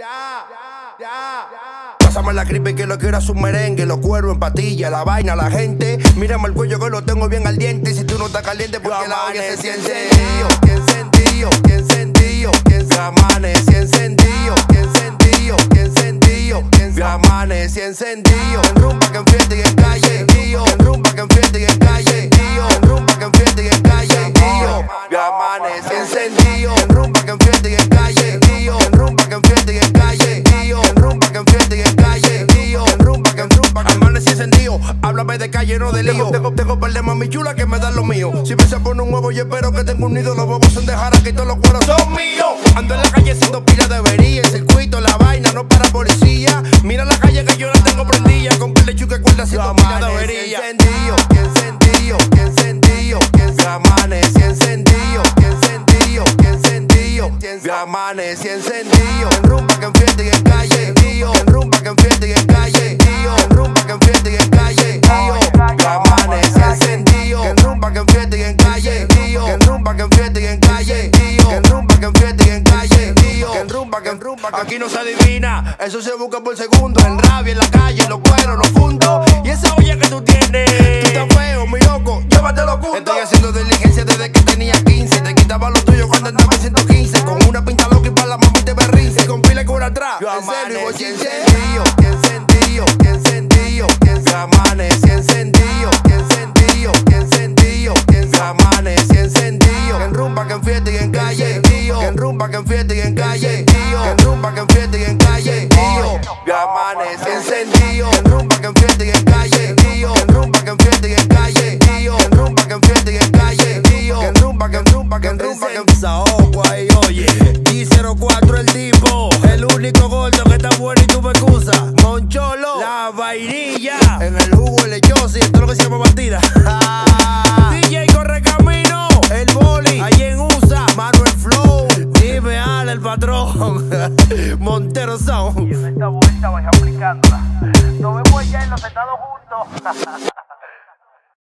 Ya, ya, ya. Pásame la gripe que lo quiero a su merengue, los cueros en patilla, la vaina, la gente. Mírame el cuello que lo tengo bien al diente. Y si tú no estás caliente, porque la olla se siente. ¿Quién sentido? ¿Quién sentido? ¿Quién se amanece encendido? ¿Quién sentido? ¿Quién sentido? ¿Quién se amanece encendido? En rumba que en fiesta y en calle, tío. En rumba que en fiesta y en calle, tío. En rumba que en fiesta y en calle, tío. Amanece encendido. En rumba que en fiesta y en calle, tío. En rumba que en fiesta y en calle, tío. En rumba que en fiesta y en calle, tío. En rumba que en rumba que amanece encendido. Háblame de calle, no de lío. Tengo, tengo par de mami chula que me dan lo mío. Si me se pone un huevo, yo espero que tenga un nido. Los huevos son de jara, que todos los cueros son míos. Ando en la calle haciendo pila de avería. El circuito, la vaina, no para policía. Mira la calle que yo la tengo prendida. Con pile chuque cuerda haciendo pila de avería. Encendido. Se amanece encendido? En rumba que en fiesta y en calle, tío. En rumba que en fiesta y en calle, tío. En rumba que en fiesta y en calle, tío. Amanece encendido. En rumba que en fiesta y en calle, tío. En rumba que en fiesta y en calle, tío. En rumba que en fiesta y en calle, tío. En rumba que en rumba que aquí no se adivina. Eso se busca por segundo. En rabia, en la calle, en los cueros, los fundos. Y esa olla y cura atrás. Yo en serio, y ¿quién sentido? ¿Quién sentido? ¿Quién sentido? ¿Quién se amanece encendido? ¿Quién sentido? ¿Quién sentido? ¿Quién se amanece encendido? Que en rumba, que en fiesta y en calle. Que en rumba, que en fiesta y en calle. Que en rumba, que en fiesta y en calle, tío. Que amanece encendido. Que en rumba, que en fiesta y en calle, rumba, que Saoco ahí, oye. D04 el tipo. El único gordo que está bueno y tú me excusas. Moncholo. La vainilla. En el jugo, el lechoso y esto es lo que se llama batida. DJ corre camino. El boli. Allí en USA. Manuel Flow. Dime Ale el patrón. Montero Sound. Y en esta vuelta vais aplicándola. Nos vemos allá en los Estados juntos.